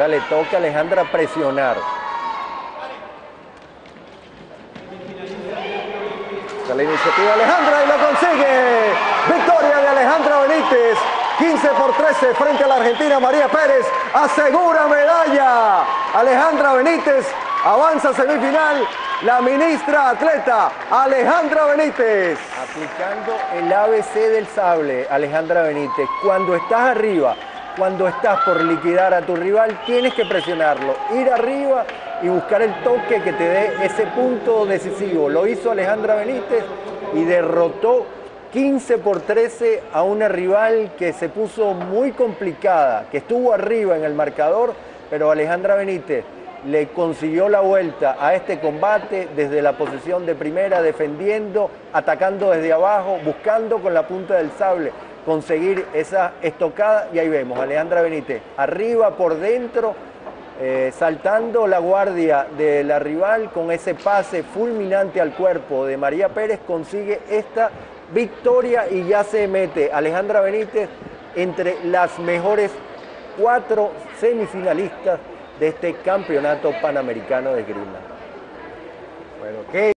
Ahora le toca a Alejandra presionar. La iniciativa de Alejandra y lo consigue. Victoria de Alejandra Benítez. 15 por 13 frente a la Argentina. María Pérez asegura medalla. Alejandra Benítez avanza semifinal. La ministra atleta Alejandra Benítez. Aplicando el ABC del sable, Alejandra Benítez. Cuando estás arriba, cuando estás por liquidar a tu rival, tienes que presionarlo, ir arriba y buscar el toque que te dé ese punto decisivo. Lo hizo Alejandra Benítez y derrotó 15 por 13 a una rival que se puso muy complicada, que estuvo arriba en el marcador, pero Alejandra Benítez le consiguió la vuelta a este combate desde la posición de primera, defendiendo, atacando desde abajo, buscando con la punta del sable conseguir esa estocada y ahí vemos Alejandra Benítez arriba por dentro eh, saltando la guardia de la rival con ese pase fulminante al cuerpo de María Pérez consigue esta victoria y ya se mete Alejandra Benítez entre las mejores cuatro semifinalistas de este campeonato panamericano de esgrima. Bueno, ¿qué?